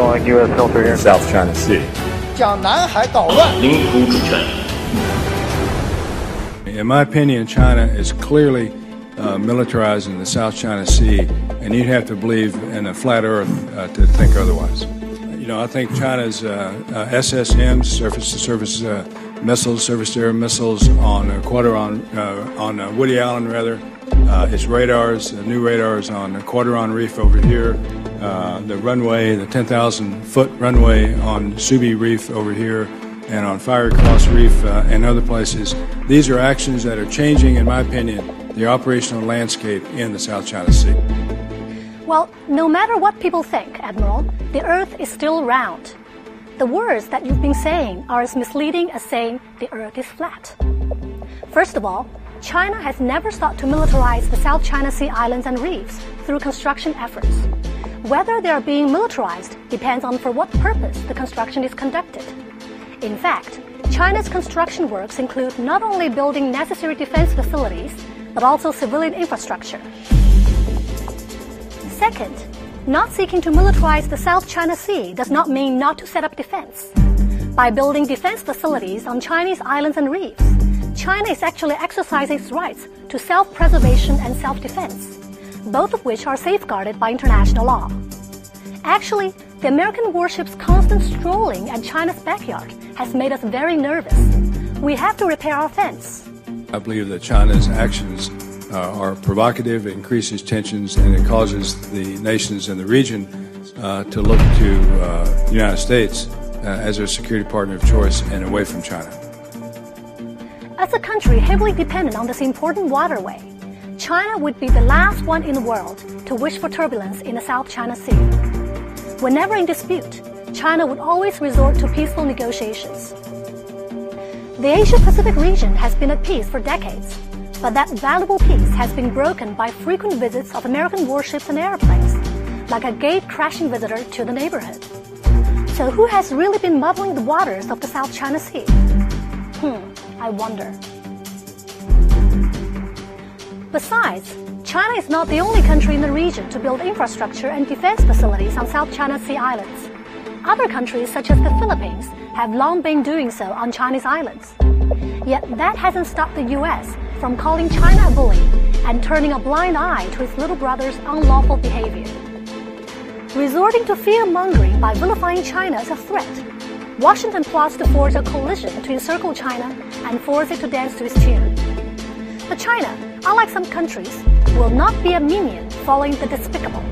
calling U.S. filter here. South China Sea. In my opinion, China is clearly uh, militarizing the South China Sea, and you'd have to believe in a flat Earth uh, to think otherwise. You know, I think China's uh, uh SSMs, surface-to-surface uh, missiles, surface-to-air missiles on uh, Cuarteron, on uh, Woody Island rather, its radars, new radars on Cuarteron Reef over here, uh, the runway, the 10,000-foot runway on Subi Reef over here, and on Fiery Cross Reef uh, and other places. These are actions that are changing, in my opinion, the operational landscape in the South China Sea. Well, no matter what people think, Admiral, the Earth is still round. The words that you've been saying are as misleading as saying the Earth is flat. First of all, China has never sought to militarize the South China Sea islands and reefs through construction efforts. Whether they are being militarized depends on for what purpose the construction is conducted. In fact, China's construction works include not only building necessary defense facilities, but also civilian infrastructure. Second, not seeking to militarize the South China Sea does not mean not to set up defense. By building defense facilities on Chinese islands and reefs, China is actually exercising its rights to self-preservation and self-defense, both of which are safeguarded by international law. Actually, the American warship's constant strolling at China's backyard has made us very nervous. We have to repair our fence. I believe that China's actions uh, are provocative, it increases tensions, and it causes the nations in the region uh, to look to uh, the United States uh, as their security partner of choice and away from China. As a country heavily dependent on this important waterway, China would be the last one in the world to wish for turbulence in the South China Sea. Whenever in dispute, China would always resort to peaceful negotiations. The Asia Pacific region has been at peace for decades, but that valuable peace has been broken by frequent visits of American warships and airplanes, like a gate crashing visitor to the neighborhood. So, who has really been muddling the waters of the South China Sea? Hmm, I wonder. Besides, China is not the only country in the region to build infrastructure and defense facilities on South China Sea islands. Other countries, such as the Philippines, have long been doing so on Chinese islands. Yet that hasn't stopped the U.S. from calling China a bully and turning a blind eye to its little brother's unlawful behavior. Resorting to fear mongering by vilifying China as a threat, Washington plots to forge a coalition to encircle China and force it to dance to its tune. But China, unlike some countries, will not be a minion following the despicable.